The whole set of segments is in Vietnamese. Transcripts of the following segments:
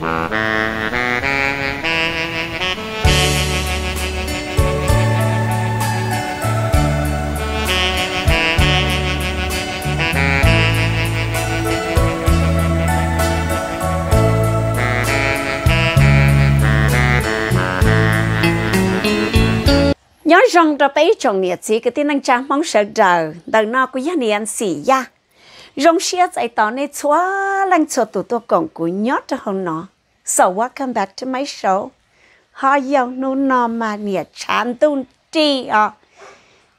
nhớ rằng cho bấy chồng nhiệt gì cái tin anh trang mong sợ đời đời nó cũng gia niên xỉ ya rong xia tại tao này xóa lăng xóa tụ tôi còn cú nhót cho hông nó so, welcome back to my show. Họ yêu nu nọ mà nhiệt chán tuôn chi à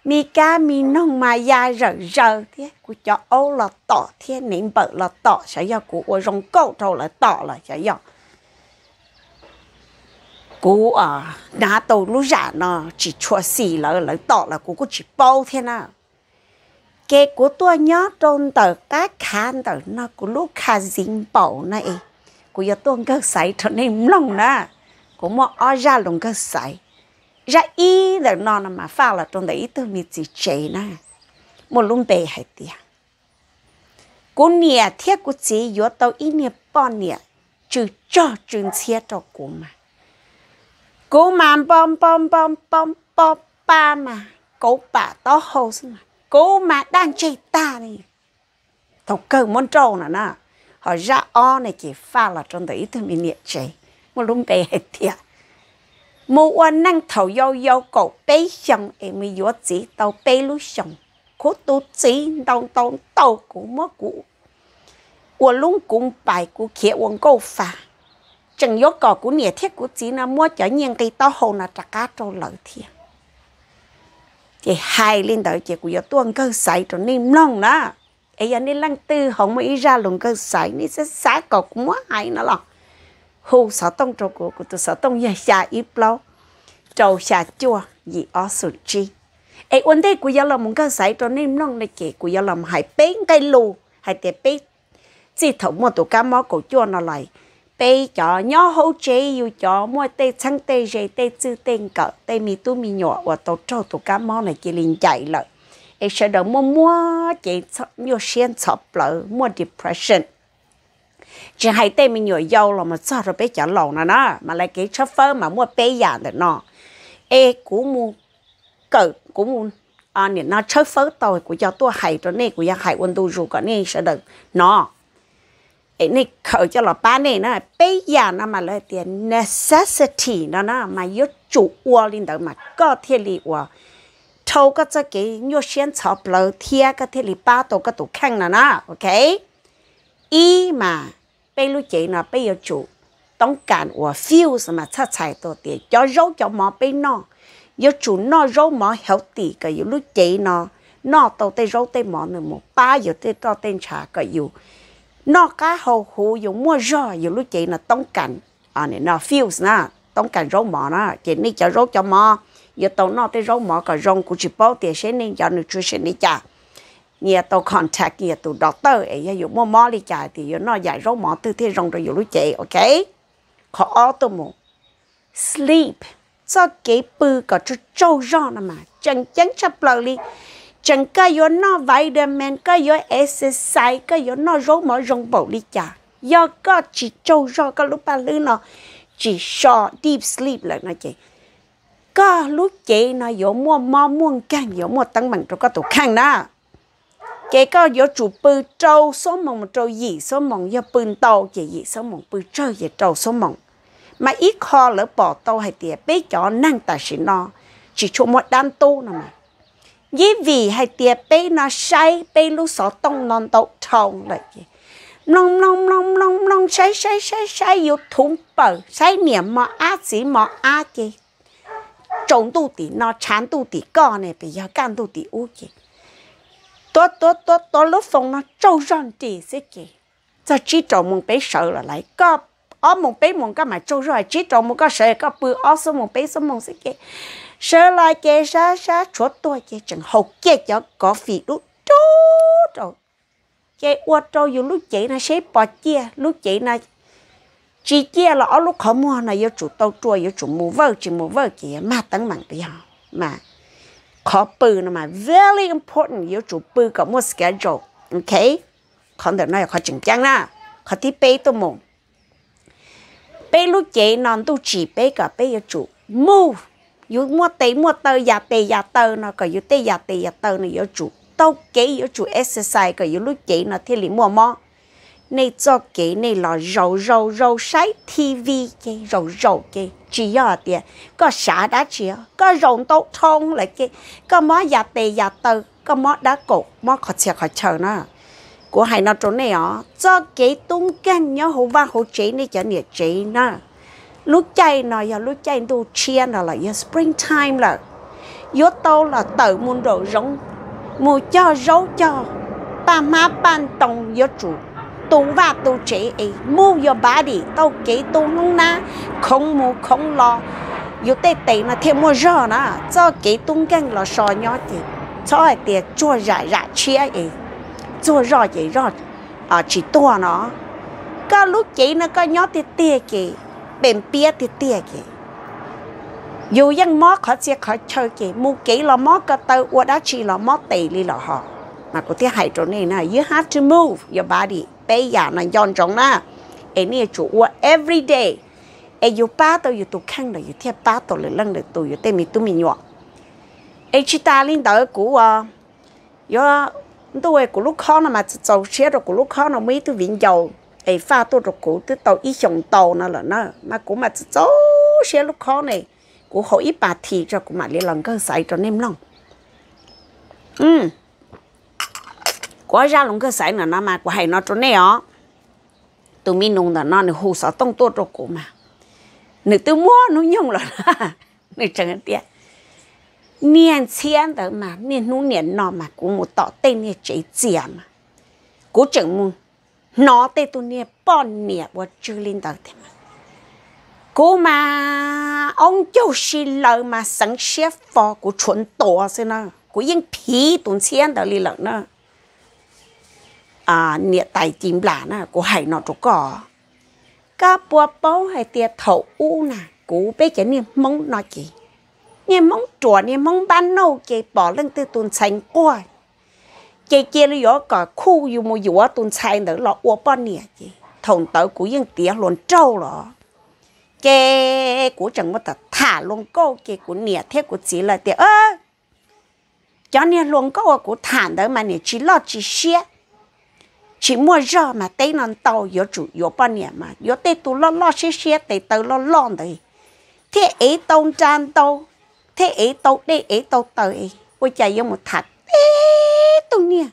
mi cá mi nông mà ya rờ rờ thế cú cho ô là tỏ thế nín bợ là tỏ sẽ yêu của rong câu trâu là tỏ là sẽ yêu cú ờ, à nã tàu lúc giả nó chỉ chua xì là là tỏ là cú có chỉ bao thế nào cái của tôi nhớ trong tờ các khán tờ nó của lúc khá dính bảo này của giờ tôi cơ sải cho nên lòng nè của mà ở ra lòng cơ sải ra ý là nó mà pha là trong đấy tôi mới chỉ chế nè một lúc bề hay tiệt của nhà thiết của chị giờ tôi ý nhà bao nhà trừ cho trừ chia cho của mà. Cô mà bom bom bom bom bom, ba mà cố bà to hồ mà cô mà đang chạy ta này thầu cơ môn trâu nè nè. Họ ra o này chỉ pha là trong đấy thì mình nhiệt chạy một lúc bé hết thiệt. Mua quan năng thầu yêu yêu cổ bé xong em mới vô chỉ tàu bé lúc xong cố tu chỉ tàu tàu tàu cũng mất cũ của lúc cũng bài của kia uống câu phà. Chẳng vô cỏ của nhiệt thiết của chỉ là mua trở nhiên cây to hồ là trà cá trâu lợi thiệt chị hai lên đợi chị của tôi ăn cơ sải cho nên lòng đó. Ấy anh nên lăng tư, không mới ra luôn cơ sải nên sẽ xả cỏ cũng muốn hai nó lòng hồ sở tông trâu của của tôi sở tông nhà xa ít lâu trâu xa chua gì ở sụt chi. Ấy vấn đây của yếu là một cơ sải cho nên lòng này, chị của yếu làm hai bên cây lù hai tiệt bên chỉ thấu một tổ cá mó cổ chua nó lại bây giờ nhỏ hậu chế yêu cho mua tê chăng tê dê tê chư tên cỡ tê mi tu mi nhỏ và tổ trâu tổ cá mò này kia liền chạy lợi, ấy sẽ đỡ mua mua chỉ nhiều xuyên chọc lỡ mua depression chỉ hai tê mi nhỏ giàu là mà sao rồi bây giờ lầu nè nó mà lại cái chọc phơ mà mua bây giờ được nó ê cú mua cỡ cú mua à nè nó chọc phơ tàu của cho tôi hay cho nè của nhà hay quân tu rồi cái này sẽ được nó ấy này, khởi cho là ba này nó bây giờ nó mà lấy tiền necessity nó nó mà yếu chủ ua lên đó mà có thể là ua. Thâu cái cho cái nhu xuyên chó bờ thiê cái thể là ba đồ cái đồ khăn nó nó, ok? Ý mà bây lúc chị nó, bây giờ chủ tổng cảm ua feel mà chắc chạy đồ tiền cho rau cho mỏ bây nó. Yếu chủ nó râu mỏ healthy cái yếu lúc chị nó nó đồ tê rau tê mỏ nữa một ba yếu tê đồ tên trà cái yếu nó cá hầu hủ dùng mua rò dùng lúc chị là tông cảnh. À này, nó feels na tông cảnh rau mỏ na chị đi cho rau cho mỏ giờ tao nó tới rau mỏ cả rong của chị bao tiền sẽ nên cho nutrition đi chả. Nhà tôi contact nhà tôi doctor, ấy dùng mua mỏ đi chả, thì nó dạy rau mỏ từ thế rong rồi dùng lúc chị, ok? Khó auto mu sleep. Cho cái bự cả cho trâu rò mà? Chân chân chập lời đi chẳng cái yo nó vitamin cái yo exercise cái yo nó rốt mở rong bầu đi chả do có chỉ trâu do cái lúc ba lư nó chỉ cho deep sleep là nó chị. Có lúc chị nó có mua mò mua càng có mua tăng bằng rồi có tụ khang đó. Cái có có chủ bư trâu, số mong trâu gì số mong do bưng tàu chị gì số mong bư trâu gì trâu số mong mà ít kho lỡ bỏ tàu hay tiệt bé cho năng tài sĩ nó, chỉ cho một đan tu nào mà vì vì hay tiệt bé nó say bé lúc sợ tông non tàu thòng lại gì nong nong nong nong nong say say say say yêu thùng bờ. Say niệm mà á chỉ mà á gì trồng tu tỉ nó chán tu tỉ co này, bây giờ can tu tỉ u gì tôi tôi tôi tôi lúc phong nó trâu ròn tỉ xí gì cho chí trồng một bé sợ là lại có ở một bé một cái mà trâu rồi chí trồng một cái sợ, có bự ở số một bé số một xí gì sợ lại cái sa sa chỗ tôi cái chẳng hậu cái cho có phì lúc trâu rồi cái dù lúc chị nó xếp bỏ chia lúc chị nó chỉ chia là ở lúc họ mua là yêu chủ tàu chua yêu chủ mua vợ chỉ mua vợ kia mà tăng bằng đi hả mà khó bự nó mà very important yêu chủ bự có mua schedule ok còn được nói khó chỉnh chăng na khó tí bê tôi mua bê lúc chị non tu chỉ bê cả bê yêu chủ move yêu mua tê mua tơ ya tê ya tơ nó có yêu tê ya tê ya tơ nó yêu chủ tao kế yêu chủ exercise có yêu lúc chị nó thì li mua mò này cho kế này là rầu rầu rầu sái TV kế rầu rầu kế chỉ ở tiền có xã đã chỉ có rồng tốt thông lại cái có mó ya tê ya tơ, có mó đá cổ, mó khó chia khó chờ nó của hai nó chỗ này, ó, cho kế tung canh nhớ hồ va hồ chế này cho nhiệt chế nè lúc chạy nó giờ lúc chạy đồ chia nó là giờ springtime là yo tôi là tự muốn đồ giống mua cho rấu cho, ba má ban tông yo chủ tu và tu chế ấy mua yo bà đi, tao kế tu không na không mua, không lo. Yo tê tê mà thêm mua rơ nó cho kế tung căng là sò nhỏ thì. Cho tiền chua rải rải chia ấy chua rọ vậy rọ à chỉ to nó. Có lúc chị nó có nhỏ tê tê kì bền bia tiệt tiệt kì dù dân mó khó chia khó chơi kì mu kỹ là mó có tàu qua đã chỉ là mó tệ li là họ mà có thể hại chỗ này nè you have to move your body bây giờ nó dọn trong na ấy nè chủ qua every day ấy you ba tàu you tụ khăn rồi you thiệt ba tàu lại lăng được tụ you tên mình tụ mình nhọ ấy chỉ ta linh đạo của à yo tôi của lúc khó nó mà giàu xe rồi của lúc khó nó mới tôi viện giàu ai pha tôi rồi của tôi tàu ít chồng tàu nó là nó mà cũng mà giàu xe lúc khó này của họ ít bà thì cho cũng mà lấy lần cơ sai cho nem lòng ừ quá ra lòng cơ sai là nó mà của hay nó cho này ó tụi mình nung là nó này hồ sợ tông tôi rồi của mà nữ tôi mua nó nhung là nữ chẳng tiếc niên chiến đó mà niên nu niên nọ mà cũng một tọ tên niên chế chia mà cố chẳng muốn nó tê tu nè bọn nè và chư linh đó thế mà. Cô mà, ông châu xí lợ mà sáng xếp phò của chuẩn tổ thế nè của yên phí tùn chiến đó lì lợn nè à nè tài chim là nè của hải nó chỗ cỏ. Cá bùa bó hay tiệt thầu u nè của bé cái nè mong nó chỉ nè mong chùa nè mong ban nâu cái bỏ lên từ tuần thành qua cái kia nó có cả khu yêu một yếu tuần thành nữa là ô bao nhiêu chị thằng tớ của yên tía luôn trâu rồi cái của chẳng mất thả luôn câu cái của nè thế của chị là tía ơ cho nên luôn câu của thả đó mà nè chỉ lo chỉ xe chỉ mua rơ mà tây non tàu yếu chủ yếu bao nhiêu mà yếu tây tu lo lo xe xe tây tớ lo lo đấy thế ấy tông trang tàu thế ấy tàu đây ấy tàu tàu ấy ôi chạy yêu một thật ê nè.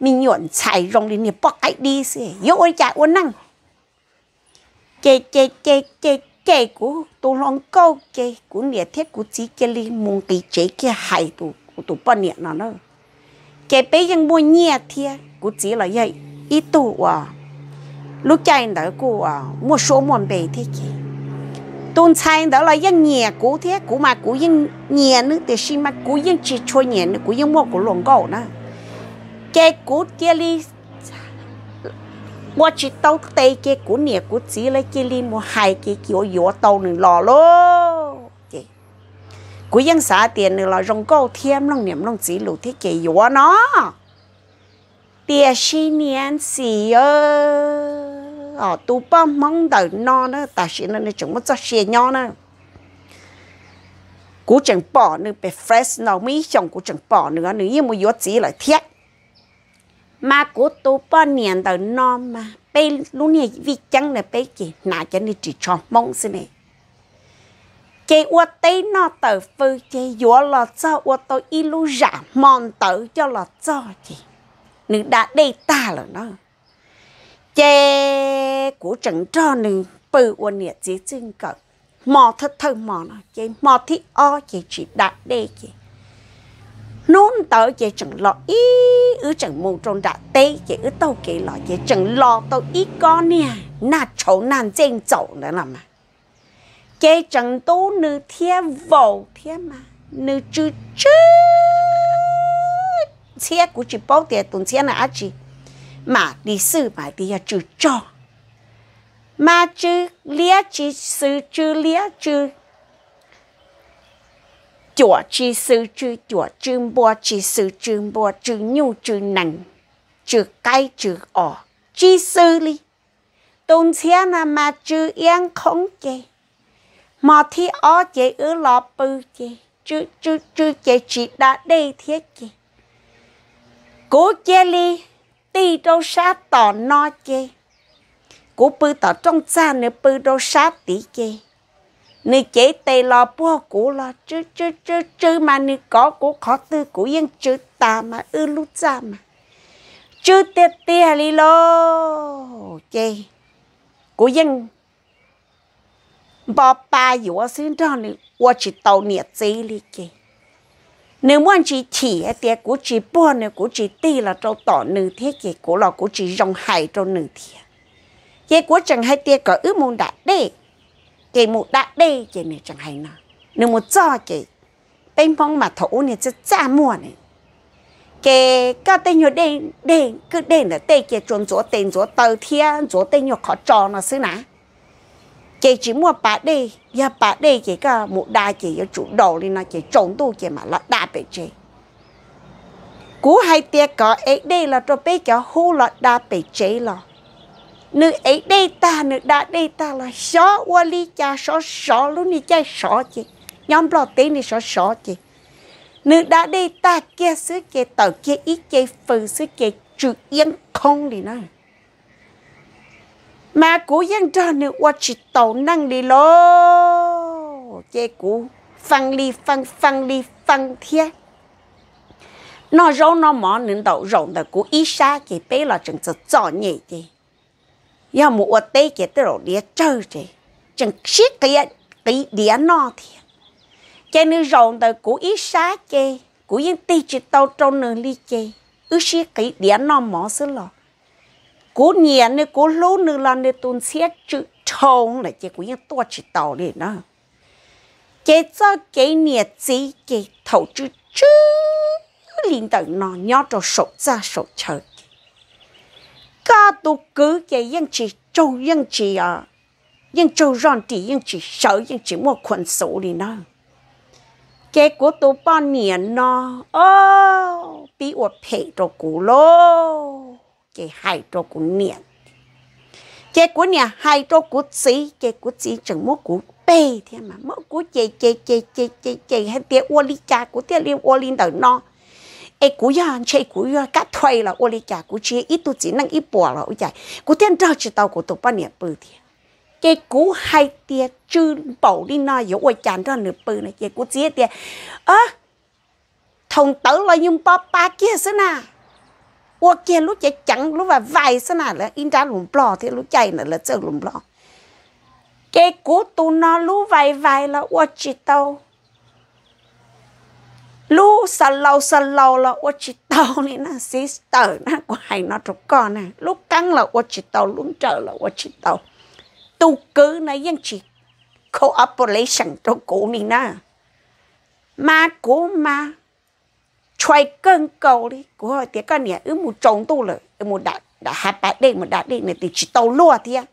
Mình nhuận chạy rong đi nè bọc ai đi xe yêu ôi chạy ôn năng. Chê chê chê chê chê của tụ lòng câu, chê của nè thiết của chỉ chê li mong tí chê kia hại tụ của tụ bao nè nó nó. Chê bé ยัง mua nhẹ thiê của chỉ là vậy. Ít tụ à lúc chạy đó của à mua số mua bề thế kia tôn sai đó là yên nhẹ cũ thế cũ mà cũ yên nhẹ nữa thì xin mà cũ yên chỉ cho nhẹ nữa cũ yên mua cũ lồng cổ nữa cái cũ kia li mua chỉ tàu tây cái cũ nhẹ cũ chỉ lấy cái li mua hai cái kiểu yếu tàu nữa lò lô. Cái, cũ yên xả tiền nữa là rồng cổ thêm lòng niệm lòng chỉ lù thế cái yếu nó. Tiền xin niên xì ờ tu ba mong đời no nữa ta chỉ nó chúng mất cho xe nhỏ nữa. Cú chẳng bỏ nữa bị fresh nào mi chồng cú chẳng bỏ nữa nữa nhưng mà yếu gì lại thiết mà cú tu ba niệm đời no mà bây lúc này vì chẳng là bây kì, nà cho nên chỉ cho mong xin này. Cái ô tây nó tờ phư cái yếu là cho ô tô ilu giả mòn tờ cho là cho chị nữ đã đây ta là nó chế của trận trò nữ bự quân nhiệt chỉ chân cỡ mò thật thơ mò nó chế mò thì o chế chỉ đạt đê chế nôn tớ chế chẳng lo ý ư chẳng mù trong đạt tê chế ư tàu kế lo chế chẳng lo tàu ý con nè. Nà chấu nàn chênh chậu nữa là mà. Chế chẳng tố nữ thiên vô thiên mà. Nữ chư chư xe của chị bao tiền tuần xe là chị mà đi sư mà đi ya chữ cho mà chữ lia chỉ sư chữ lia chữ chùa chỉ sư chữ chùa chữ bùa chỉ sư chữ bùa chữ nhu chữ nành chữ cái chữ ở chỉ sư li tôn xe là mà chữ yên không chê mà thì ó chê ư lọ bự chê chữ chữ chữ chê chỉ đã đây thiết chê cố chê li đi đâu sát tỏ no chê cố bự tỏ trong cha nữa bự đâu sát tí chê nè chế tê lò bùa cũ lò chứ chứ chứ chứ mà nè có cũ khó tư cũ yên chứ ta mà ư lúc ra mà chứ tê tê li lô chê cũ yên bỏ ba yếu ở xin đó nè 我只到年这里嘅。 Nếu muốn chỉ chỉ thì cũng chỉ bùa nếu cũng chỉ tì là cho tỏ nữ thế kì của là cũng chỉ rong hại cho nữ thế. cái của chẳng hay thì có ước muốn đạt đấy cái muốn đã đây cái này chẳng hay nào nếu muốn cho cái bên phong mà thổ này sẽ cha mua này. Cái cái tên nhiều đen đen cứ đen là đây cái chuẩn chỗ tên, chỗ đầu thiên chỗ tên nhiều khó cho nó xứ nào chị chỉ mua bà đi. Ya bà đi cái có một đa chị ya chủ đầu đi, nó chị trồng tu chị mà là đa bị chị. Cú hai tiệt có ấy đây là cho bé cho hú là đa bị chị là nữ ấy đây ta, nữ đa đây ta là xó qua ly cha, xó xó luôn đi chơi xó chị. Nhóm lo tên đi xó xó chị. Nữ đa đây ta, kia xứ kia tờ kia ít chơi phừ xứ kia chữ yên không đi nữa mà cú yên cho nữ qua chỉ tàu năng đi lô. Chê cú, phăng ly phăng phăng ly phăng thiệt nó rau nó mỏ nên đầu rộng là cú ít xa cái bé là chẳng sợ cho nhẹ chị ya mu wa tê ke te ro lia chau che chẳng xiết cái cái địa nó thì cái nữ rộng đời của ý xa chê. Của yên tê chỉ tàu trong nửa ly chê. Ư xiết cái địa nó mỏ xứ lọ của nhẹ nữa của lú nữa là nữa tuần xiết chữ trông là chê của yên tua chỉ tàu đi nữa chê cho cái nhẹ gì chê thầu chữ chữ linh tận nó nhớ cho sổ ra sổ trời cả tu cứ cái những chỉ trâu những chỉ à những trâu ròn thì những chỉ sợ những chỉ mua quần số đi nó cái của tu bao niên nó ô bị 我赔着股咯 cái hai chỗ của niệm. Cái của niệm hai chỗ của sĩ cái của sĩ chẳng mốt của bê. Thế mà mốt của chế chế chế chế chế chế hay tiệt ô li cha của tiếng liên ô li đầu nó ai của nhà chế của nhà cả thuê là ô li cha của chỉ ít tuổi chỉ năng ít bỏ là ô chạy của tiệt trâu chỉ tàu của tổ ba niệm bự thiệt. Cái cú hai tia chưa bảo đi na yếu ôi chán ra nửa bự này cái cú chia tia à, thông tử là nhung ba ba kia xí na ô kia chạy chẳng và à, là in ra thì chạy nữa là cú tu nó lú vài vài là ô chỉ tàu, lú sa lâu sa lâu là ô chỉ tàu này nè sister nè của nó trong con nè. Lú căng là ô chỉ tàu lúc trở là ô chỉ tàu tu cứ này vẫn chỉ cooperation trong cũ này nè. Mà cũ mà trai cơn cầu đi. Của họ tiếc con nhỉ ứ một trống tu rồi một đã đã hai bát đây một đã đây này thì chỉ tàu lúa thiệt.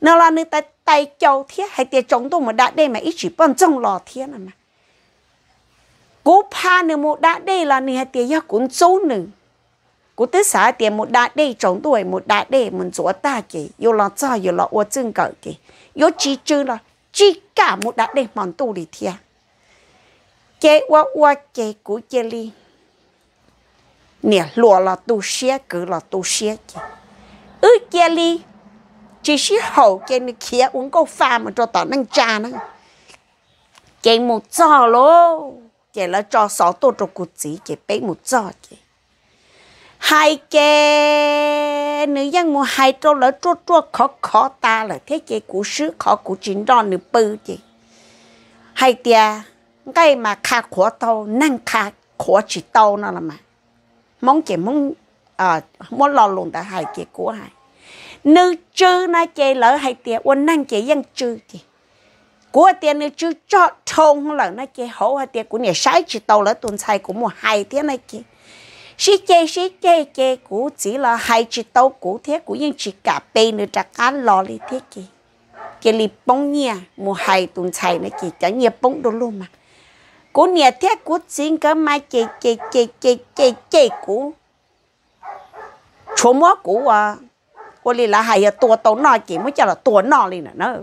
Nó là người ta tay châu thiệt hay tiếc trống tu một đã đây mà ít chỉ bằng trong lò thiệt mà. Cố pa nè một đã đây là nè tiếc giác cũng số nè cố tới xã tiền một đã đây trống tuổi một đã đây mình chúa ta kì yêu lo cho yêu lo ô chân cỡ kì yêu chỉ chữ là chỉ cả một đã đây mòn tu đi thia cái quá quá cái của chế li. Nè lúa là tu xé cử là tu xé kì ư chế li. Chỉ xí hậu cái này kia uống câu pha mà cho tao năng cha nữa cái một trò luôn cái là cho sáu tổ cho cụ chỉ cái bé một giờ cái hai cái nữ dân một hai trâu là trâu trâu khó khó ta là thế cái cụ sứ khó cụ chính đó nữ bư cái hai tia cái mà khá khó tàu năng khá khó chỉ tàu nó là mà. Mong chỉ mong ờ, à muốn lo luôn đã hai cái của hai nữ chư na cái lỡ hai tiệt quân năng cái dân chư thì của tiền nữ chư cho thông lỡ na kia hổ hay tiền của nhà sai chỉ tàu lỡ tuần sai của một hai tiền này kia sĩ chê sĩ chê chê của chỉ là hai chỉ tàu của thế của những chỉ cả bên nữa trả cá lò li thế kia cái li bông nha một hai tuần sai này kia chẳng nhiều bông đồ luôn mà cú nhà thế cú xin cái mai chị chị chị chị chị chị cú của chỗ mua của à cô đi là hay tua tàu nọ chỉ mới cho là tua nọ lì à, nữa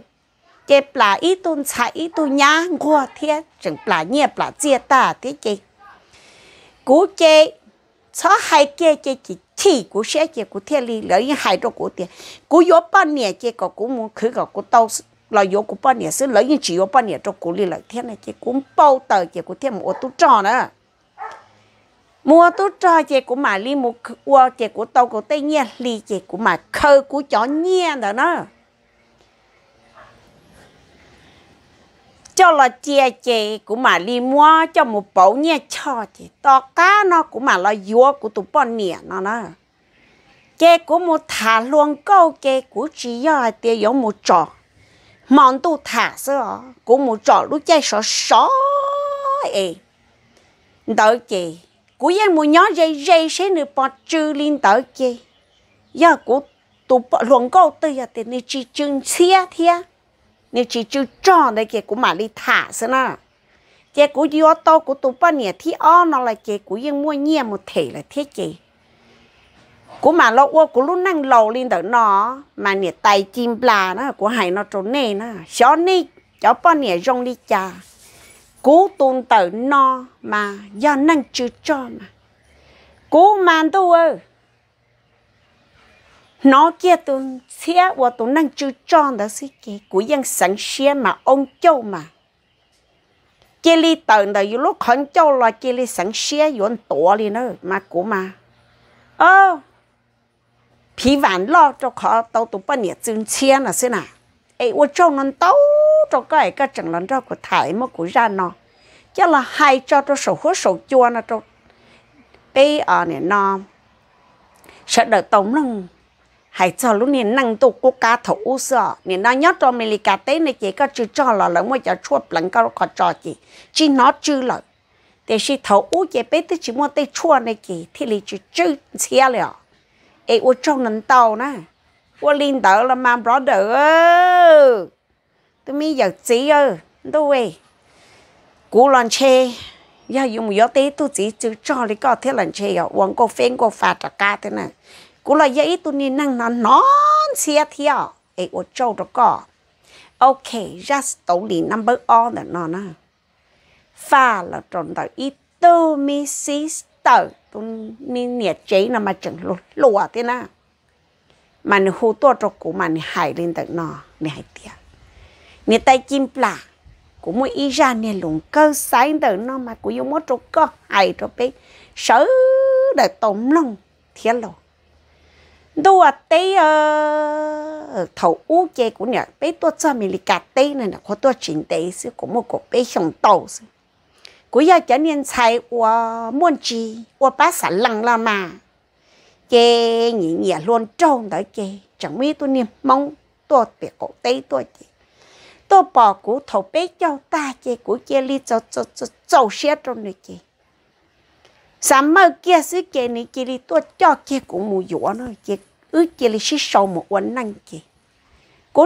chế bà ít tuần chạy ít tuần nhá qua thế chẳng bà nhẹ bà chia ta thế chị, cú chế cho hai kia chế chỉ chỉ cú sẽ chế cú thế lì lấy hai đồ cú tiền cú yếu bao nhiêu chế có cú muốn khử có cú tàu là yếu cú bao nhiêu sẽ lấy chỉ yếu bao nhiêu cho cú lì lại thế này chế cũng bao tờ chỉ cũng thế một tu trò nữa mua tu trò chỉ cũng mà li một qua chỉ cũng tàu của tây nhiên li chỉ cũng mà khơi của chó nhiên đó nữa cho là chia chè của mà li mua cho một bao nha cho chị to cá nó của mà là vua của tụi bọn nè nó nó chè của một thả luôn câu chè của chị ya tiền giống một trò mòn tu thả sơ của một trò lúc chơi sợ sợ ê. Đợi chị của yên một nhó dây dây sẽ được bỏ trừ lên đợi chị. Ya của tụ bọn luồng câu tư ya thì này chỉ chừng xia thia. Nếu chỉ chú tròn đấy kì của mà đi thả sơ nà. Cái của yếu to của tụ bao nhẹ thì ó nó là cái của yên mua nhẹ một thể là thế chị của mà lo ô của lúc năng lầu lên đó nó. Mà nè, tay chim là nó của hải nó trốn nè nó. Xó nè cháu bao nè, rong đi cha cố tôn tử nó mà do năng chưa cho mà. Cố màn tu ơi nó kia tôi xe và tôi năng chưa cho đó xí kì. Của dân sẵn xe mà ông châu mà. Kia li tận đó อยู่ lúc khẩn châu là kia li sẵn xe yon tổ li nữa mà của mà. Ơ phí cho là à. cho cái cái lần của mà của nó. Là hai tổng năng lúc này năng tụ quốc gia thổ sợ. Nên nó nhớ cho mình cả tế này chỉ có chữ cho là lỡ mới cho chua lẫn cao khó cho chị. Chỉ nó chữ là để khi thổ u chỉ biết tới chỉ muốn tới chua này chị, thì lý chữ chữ xia liệu ấy ô trong nền tàu nè. Ô linh tàu là mà brother. Ơ tôi mi giờ chỉ ơ. Đâu vậy cú lần chê. Giờ dùng một tế tôi chỉ chữ cho lý có thế lần chê. À uống cô phên cô phạt cả thế này. Cú là giấy, tôi nên năng nó nón xe theo ấy ở châu đó có ok, just tổ lì number all là nó nè. Pha là tròn tàu ít tu mi sister tờ. Tôi mi nhẹ chế là mà chẳng lụa lụa thế nè mà nó hô to cho cụ mà nó hại lên tận nó nó hại tiệt nó tay chim plà cụ mỗi ý ra nè lùng cơ sai tận nó mà cụ yêu mất cho cơ hại cho bé. Sợ để tổn lòng thiết lộ đua tê ờ thầu u chê của nhà bé tôi cho mình đi cà tế này là có tôi chỉnh tê sư của một cổ bé hồng tàu sư của giờ muốn chi sản mà luôn đó chẳng mấy tôi niệm mong tôi bị cổ tế tôi chê tôi bỏ của thầu bé cho ta chê của chê li cho cho cho cho xe trong này chê sáng mai kia xứ kia này kia đi tôi cho kia cũng mù dũa nó kia ư kia đi xí sâu một quần năng kia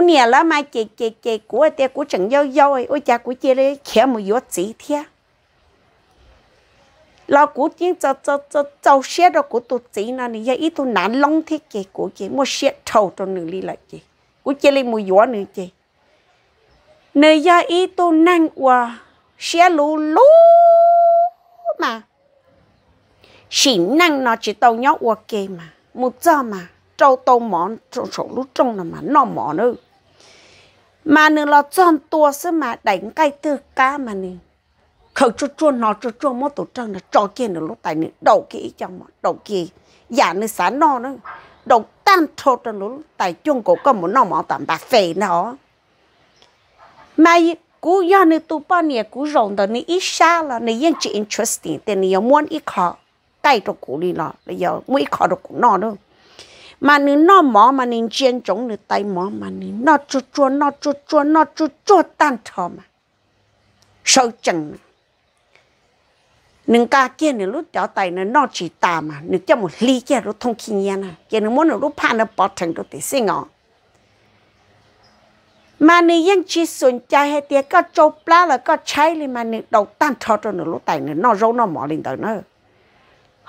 nhà lá mai kia kia kia của tia của chẳng dâu dâu ôi cha của kia đi khẽ một dũa chỉ lo cú tiếng cho cho cho cho xe đó cú tụt chỉ nó này giờ ít tụt nản long thế kì cú kì mua xe trâu cho nữ đi lại kì cú chơi lên mua gió nữ kì nơi giờ ít tụt năng qua xe lú lú mà xỉn năng nó chỉ tàu nhóc qua kì mà một giờ mà trâu tàu món trâu trâu lú trông là mà nó mỏ nữa mà nữ lo chọn tua sẽ mà đánh cái tư cá mà nữ khẩu cho chua nó cho chua mất tổ trăng là cho kia nữa lúc tại nữa đầu kia cho mà đầu kia giả nữa sáng nó nữa đầu tan thô cho nó tại chung cổ có một nó mỏ tạm bạc phê nó mai cú do nữa tu bao nhiêu cú rộng đó nữa ít xa là nữa yên chỉ interesting thì nữa muốn ít khó tay cho cú đi nó bây giờ mới khó được cú nó đâu mà nếu nó mỏ mà nên chiên chống nếu tay mỏ mà nên nó chua chua nó chua chua nó chua chua tan thô mà sâu chừng nâng ca kia nửa lúc đó tay nửa nó chỉ ta mà. Nửa cho một ly kia lúc thông kinh nha à kia nửa muốn nửa lúc pan nửa bỏ thành lúc để sinh ngọ. Mà nè, yên chỉ sồn cha hay tiệt có châu pla là có cháy lên mà nè, đầu tan thọ cho nửa lúc tay nửa nó râu nó mỏ lên tới nữa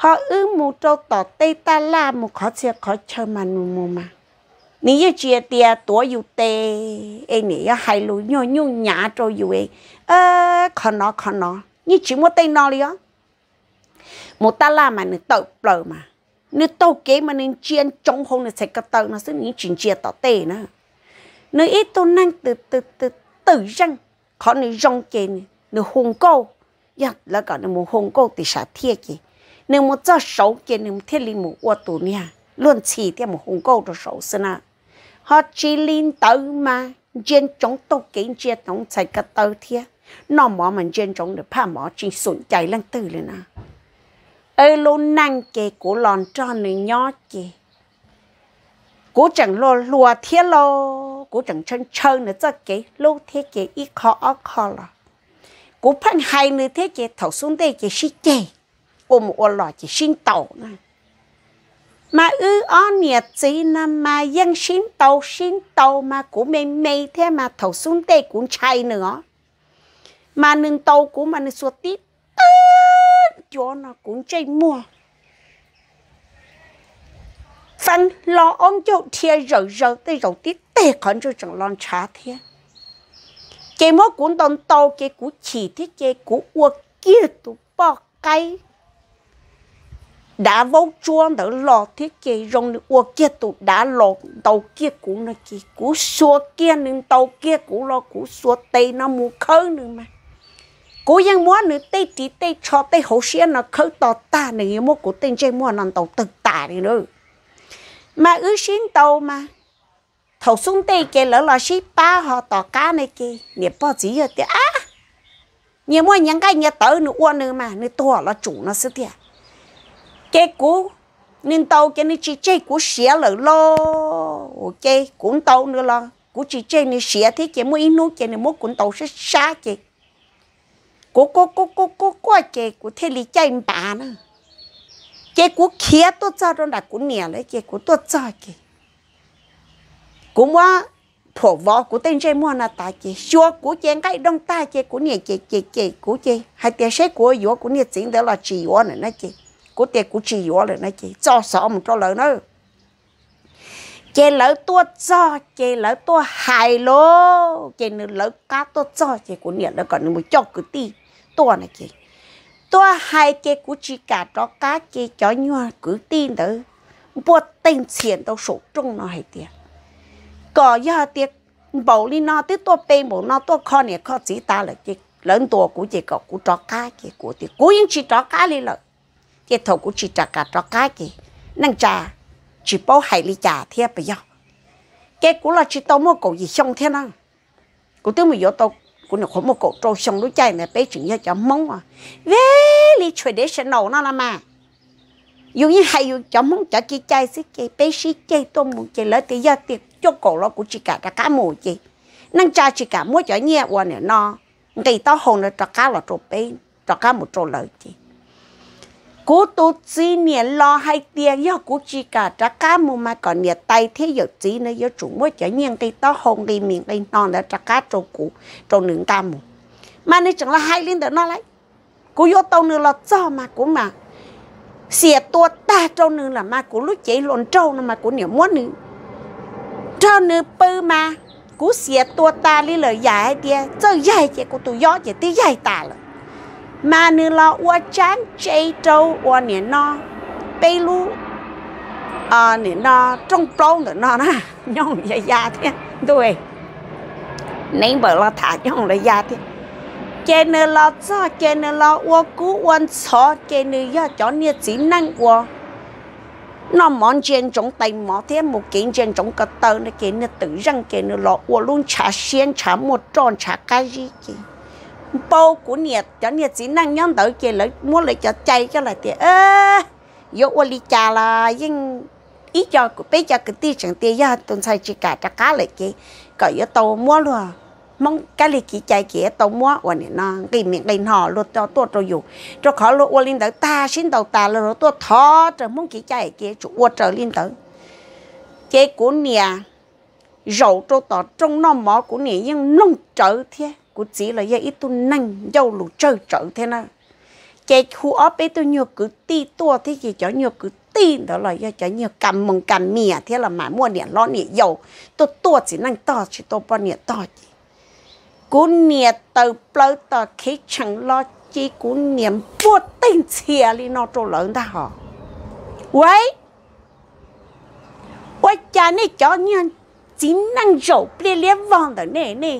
họ ư mù châu tỏ tây ta la mù khó xe khó chơi mà nụ mù mà. Nửa yên chỉ tiệt tuổi yêu tê. Em nửa hay lối nhô nhô nhã trâu yêu em Ơ, khó nó khó nó. Như chỉ một tay nó liền？một ta làm mà nó tàu bờ mà. Nó tàu kế mà nên chiên trong không nó sẽ cái tàu nó sẽ những chuyện chia tỏ tê nữa. Nó ít tôi năng từ từ từ từ răng khó nó rong kê nó hùng câu ya là cả nó một hùng câu thì sao thiệt kì. Nếu một cho sầu kì nếu một thiết lý một ô tù nha luôn chỉ theo một hùng câu cho sầu xin à họ chỉ liên tới mà trên trong tàu kế chia tổng sạch cái tàu thiệt nó mỏ mình trên trong được phá mỏ chỉ sụn chạy lăng từ lên à ơi lô năng kê của lòn cho nữ nhỏ kê của chẳng lô lùa thiết lô của chẳng chân chân nữa cho kê lô thế kê ít khó ở khó là của phân hai nữa thế kê thầu xuống đây kê xí kê của một ô lò kê xin tàu nè mà ư ó nhiệt gì nè mà dân xin tàu xin tàu, mà của mê mê thế mà thầu xuống đây cũng chay nữa. Mà nâng tàu của mà nâng suốt tít chó nó cũng chạy mua phân lo ông chỗ thiê rỡ rỡ tới rồi tí tê khẩn cho chẳng lon trả thiê cái mốt cũng đồng tàu cái cũ chỉ thế cái cũ ua kia tụ bỏ cây đã vô chuông đỡ lò thế cái rong ua kia tụ, đã lò tàu kia cũ là kia cũ xua kia, nên tàu kia cũ lo cũ xua tây nó mua khơi nữa mà cố yang mua nữ tê tí tê cho tê hậu xia nó khơi tỏ ta nữ mua của tên chơi mua nó tàu tự tả đi nữa. Mà ư xin tàu mà, thầu xuống tê kia lỡ là xí ba họ tỏ cá này kia nè bao gì ở tê á! Nhiều mua nhắn cái nhà tới nữ uôn nữ mà, nữ to là chủ nó sẽ tê cái cú, nên tàu cái này chỉ chơi cú xía lỡ lo ok cũng tàu nữa là cú chỉ chơi này xía thế cái mua ít nút cái này mua cũng tàu sẽ xa cái cô cô cô cô cô cô cái cô thế lý chạy bà nữa cái cô kia tôi cho đó là cô nhẹ lấy cái cô tôi cho cái cô mua phổ võ, cô tên chơi mua là ta cái xua cô chén cái đông ta cái cô nhẹ cái cái cái cô cái hai tiền xe cô yếu cô nhẹ chính đó là chỉ yếu nữa này cái cô tiền cô chỉ yếu nữa này cái cho sợ một cho lời nữa. Cái lỡ tua cho cái lỡ tua hài lô. Cái nữa lỡ cá tua cho cái cô nhẹ nó còn một cho cứ ti tua này kì tua hai cái cú chỉ cả cho cá cái cho nhua cứ tin đó bộ tiền tiền đâu số trung nó hay tiền có giờ tiền bảo lý nó tới tua bê bảo nó tua kho này kho chỉ ta là cái lớn tua cú chỉ có cú cho cá cái cú tiền cú những chỉ cho cá li lợi. Cái thầu cú chỉ trả cả cho cá cái năng trà, chỉ bảo hai lý trà thiệt bây giờ. Cái cú là chỉ tao mua cổ gì xong thế nào? Cú tôi mới vô tao cũng là không một cậu trâu xong đôi chạy này bé chuyện như cho mông à. Very traditional nó là mà. Dù như hay dù cho mông cho chị chạy xí, chị bé xí, chị tôi muốn chị lấy thì giờ tiệc, cho cậu nó cũng chỉ cả cả cá mù chị. Năng cha chỉ cả mua cho nhẹ qua nè nó ngày tao hồn là cho cá là trộn bé, cho cá một trâu lợi chị cú tu chỉ nè lo hay tiền yo cú chỉ cả trả cá mù mà còn nè tay thế giờ chỉ nữa giờ chủ mua cho nhiên cái tao hồng đi miệng đi non đã trả cá trâu cũ, trâu nướng cá mù. Mà nên chẳng là hai lên đó nó lấy cú vô tao nữa là cho mà cú mà. Xìa tua ta trâu nữa là mà cú lúc chạy lộn trâu mà cú nè muốn nữa. Trâu nữa bơ mà cú xìa tua ta đi lời dài đi chơi dài chỉ cú tụi gió chỉ tí dài ta rồi mà nữ lo ua chán chê trâu ua nè nó, bê lu ờ, à nè nó, trong trâu nữa nó nè nhông dạ dạ thế đuôi nên bởi lo thả nhông là dạ thế. Cái nữ lo cho cái nữ lo ua cú uốn xó cái nữ ya cho nè chỉ năng ua. Nó món trên trong tay mỏ thế, một cái trên trong cái tờ nó cái nó tự răng cái nó lo ua luôn, chả xiên, chả một tròn, chả cái gì kì bao của nhiệt cho nhiệt chỉ năng nhân tới kia lấy muốn lấy cho chay cho lại tiền ơ yo ô li cha là nhưng ít cho của bé cho cái tiền chẳng tiền ya tuần sai chỉ cả cho cá lại kia có yo tàu mua luôn mong cái lịch kỳ chạy kia tàu mua và nè nó cái miệng cái họ luôn cho tôi cho dù cho khó luôn ô linh tới ta xin đầu ta là tôi thọ rồi mong kỳ chạy kia chủ ô trở linh tới cái của nhiệt rầu cho tỏ trong nó mỏ của nhiệt nhưng nông trở thế cũng chỉ là vậy ít tu năng dâu lù trơ trở thế nào. Cái khu ở ấy tôi nhiều cứ ti tua thế gì cho nhiều cứ ti đó là do cho nhiều cầm mừng cầm mía thế là mà mua điện lo điện dầu. Tôi tua chỉ năng to, chỉ tôi bao điện to chỉ cú nhiệt từ bao tờ khi chẳng lo chỉ cú niệm bua tinh chia li nó trâu lớn ta họ vậy vậy cha này cho nhân chỉ năng dầu bia liếp vòng đó nè nè.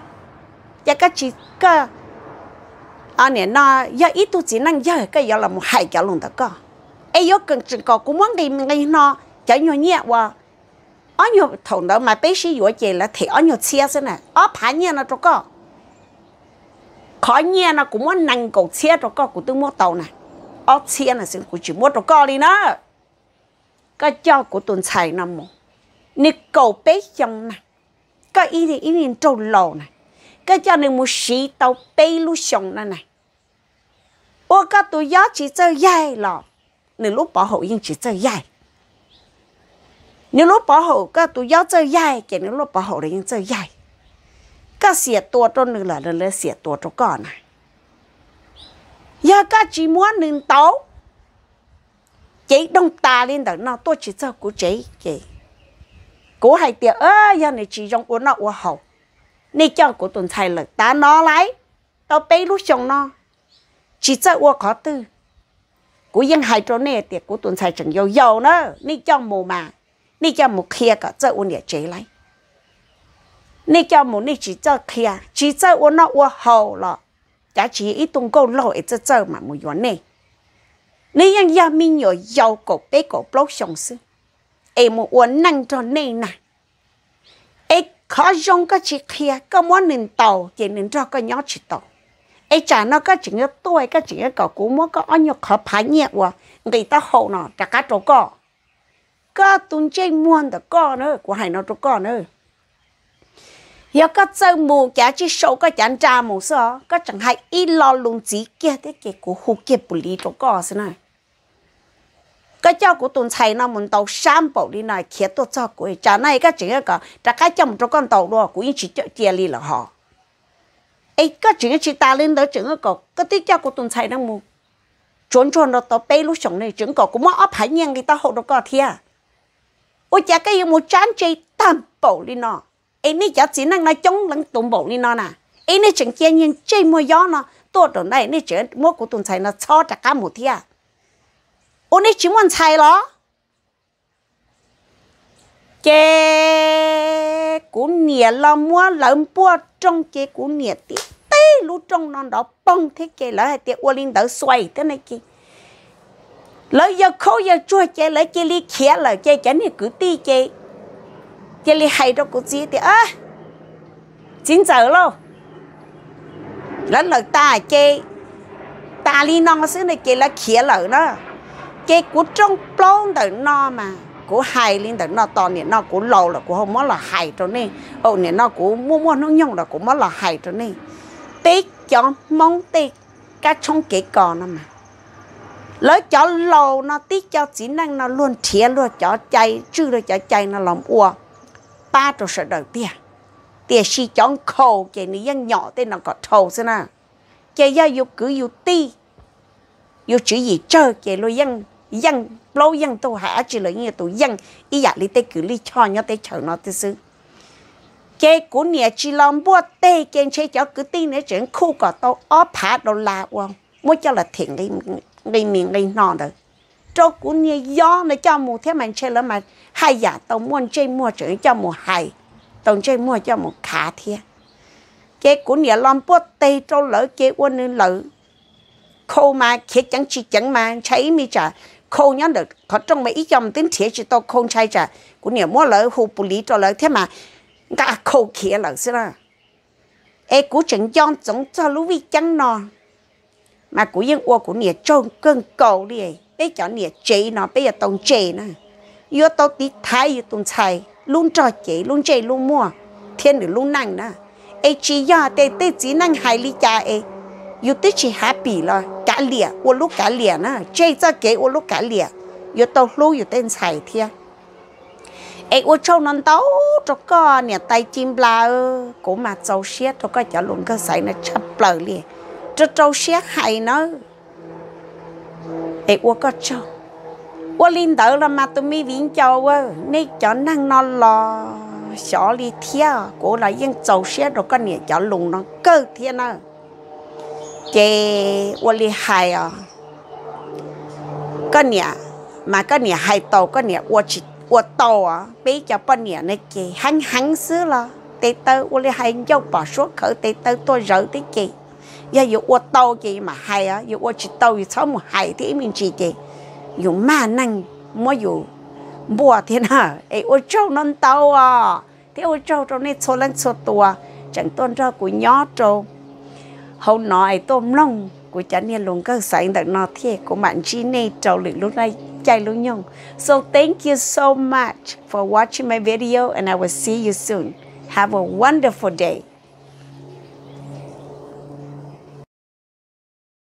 giờ cái chỉ cái anh này nó giờ ít tu chỉ năng giờ cái giờ là một hai cái luôn đó có ấy giờ cần chỉ có cũng muốn đi mình nó cho nhiều nhẹ wa ở nhiều thằng đó mà bé sĩ vừa chơi là thì ở nhiều chia thế này ở phá nhẹ nó cho có khó nhẹ nó cũng muốn năng cầu chia cho có cũng tôi mua tàu này ở chia là xin cũng chỉ mua cho có đi nữa cái cho của tuần xài năm một nị cầu bé trong này cái ý thì ý nên trâu lầu này cái cho nên một sĩ tàu bay lu xong này này. Ô cái tụi giá chỉ chơi dài lọ. Nên lúc bảo hộ nhưng chỉ chơi dài. Nếu lúc bảo hộ cái tụi giá chơi dài cái nếu lúc bảo hộ là nhưng chơi dài. Cái xỉa tua cho nữa là là xỉa tua cho con này. Giờ cái chỉ muốn nên tàu chị đông ta lên đó nó, tôi chỉ cho của chị chị. Cố hay tiệt ơi giờ này chỉ trong của nó, của hậu nè cho của tuần thầy lực ta nó lấy, tao bé lúc chồng nó. Chỉ cho qua khó tư. Của dân hai chỗ này tiệt của tuần thầy chẳng giàu giàu nữa. Nè cho mù mà nè cho một kia cả, cho của nè chế lấy. Nè cho một nè chỉ cho kia chỉ cho của nó của hậu là giá chỉ ít tung câu lâu ít cho cho mà một yuan này nè yang ya mình nhỏ giàu cổ bé cổ blog chồng sư em một uốn năng cho nè này khó dùng cái chỉ kia cái món nền tàu chỉ nên cho cái nhỏ chỉ tàu. Ấy trả nó cái chuyện tôi cái chuyện cái cũng muốn có ăn nhiều khó phá nhẹ quá người ta hậu nó, chả cá trâu cỏ. Có tuần trên muôn được cỏ nữa, của hai nó trâu cỏ nữa. Giờ cái chân mù, chả chỉ sâu cái chán trà mù sao có chẳng hay ít lo luôn chỉ kia thế cái của hụt kia bù lý trâu cỏ thế này cái cháu của tuần thầy nó muốn tàu sam bảo đi này kia tôi cho của trả này, cái chuyện cái trả cái trong cho con tàu đó cũng chỉ cho chia đi là họ. Ấy, cái chuyện chỉ ta lên đó chuyện cái cái tí cháu của tuần thầy nó muốn chuẩn chuẩn nó tàu bay lúc sống này, chuyện cái cũng mất áp hải nhân người ta hậu đó có thia. Ôi, chả cái một chán chơi tam bảo đi nó ấy nãy chả chỉ năng nói chống lẫn tụng bảo đi nó nè ấy nãy chuyện kia nhân chơi mua gió nó tôi đồ này nãy chuyện mua của tuần thầy nó cho trả cả một thia ôn đi chính hoàn sai đó chế cú nìa mua lợn bua trong chế cú nìa tí. Tí lú trong non đó bông. Thế chế lỡ hai tiệt linh đỡ xoay thế này kì lỡ giờ khâu giờ chua chế lỡ chế ly khía, lỡ chế chén thì cứ tí chế chế ly gì thì á chín giờ luôn lỡ lỡ ta chế ta ly non nó này chế lỡ khía lỡ cái của trong plong đời nó mà. Của hai lên đời nó to nè, nó của lâu là của không mất là hai cho nên ô nè, nó của mua mua nó nhung là của mất là hai cho nên tết cho mong tết cá trong cái còn nó mà. Lỡ cho lâu nó tết cho chỉ năng nó luôn thiệt luôn, cho chạy chứ rồi cho chạy nó làm ua. Ba trò sợ đầu tiên tiền si chọn khâu cái này dân nhỏ tên nó có thầu thế nào cái giờ yêu cứ yêu ti yêu chữ gì chơi cái lo dân dân lâu dân tôi hạ chỉ là như tôi dân ý giả lý tê cứ lý cho nhau tê chờ nó tê sư cái của nhà chỉ làm bữa tê cái chơi cho cứ tin nữa chuyện khu cả tôi ó phá đồ là quăng mỗi cho là thiện đi đi miệng đi nọ được. Cho của nhà gió nó cho mù thế mình chơi lắm mà hai giả tôi muốn chơi mua chuyện cho mù hai tôi chơi mua cho mù khá thiệt cái của nhà làm bữa tê cho lỡ cái quân lỡ. Khô mà khét chẳng chỉ chẳng mà cháy mi trả khâu nhá được. Có trong mấy dòng tiếng thiệt chỉ to không chạy chả. Cũng nhiều mua lỡ hụt bù lý cho lỡ thế mà. Cả khâu kia lỡ xí là ê cú chẳng chọn giống cho lũ vi chẳng nọ mà cú yên ua cú nhiều trông cơn cầu đi bây cho nhiều chế nó bây giờ tông chế nè yo tao tí thái yo tông chạy, luôn cho chế luôn chơi luôn mua. Thiên được luôn năng nè ai chỉ ya tê tê chỉ năng hại lý cha ai yo tê chỉ happy là cả lìa ô lúc cả lìa nè chơi cho cái ô lúc cả lìa yo tao lu yo tên chai thiên ai ô châu non tao cho có nè tay chim bla cổ mà châu xiết cho có chả luôn cái sải nó chắp lờ liền cho châu xiết hay nó ai ô có châu 我领导了嘛都没领教我，你叫能那了，小里天过来应走些那个年叫弄了够天了， chế ô li cái nhà mà cái nhà hai tàu, cái nhà ô chỉ ô tàu à bây giờ bao nhà này chế hắn hắn xứ là tê tơ ô li hai dâu bỏ số khởi tê tơ tôi rỡ tới mà hai à dù ô chỉ tàu, dù sáu một hai thì mình chỉ chế dù ma năng mới dù bùa thế nào ấy ô châu non à thế ô châu này số lần số tua chẳng tôn ra của nhó trâu hầu nay tôm long của cha nên luôn các sáng đặc nó thiệt của bạn chi này trâu lửa lúc này, chạy luôn nhung so thank you so much for watching my video and I will see you soon. Have a wonderful day.